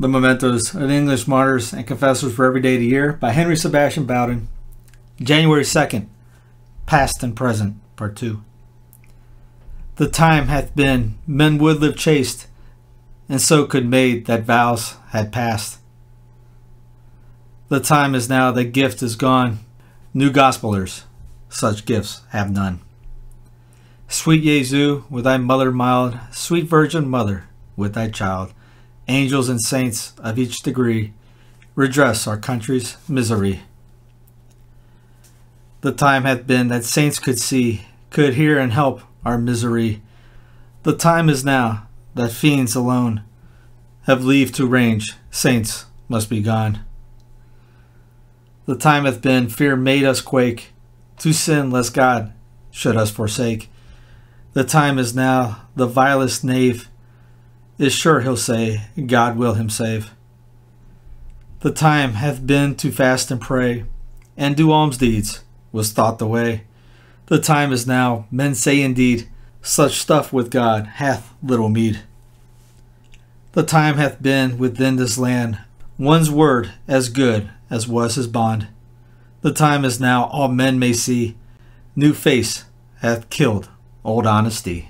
The Mementoes of English Martyrs and Confessors for Every Day of the Year by Henry Sebastian Bowden. January 2nd, Past and Present, Part 2. The time hath been, men would live chaste, and so could made that vows had passed. The time is now that gift is gone, new gospelers, such gifts have none. Sweet Jesu, with thy mother mild, sweet Virgin Mother, with thy child, angels and saints of each degree, redress our country's misery. The time hath been that saints could see, could hear and help our misery. The time is now that fiends alone have leave to range, saints must be gone. The time hath been fear made us quake, to sin lest God should us forsake. The time is now the vilest knave is sure he'll say, God will him save. The time hath been to fast and pray, and do alms deeds, was thought the way. The time is now, men say indeed, such stuff with God hath little meed. The time hath been within this land, one's word as good as was his bond. The time is now, all men may see, new face hath killed old honesty.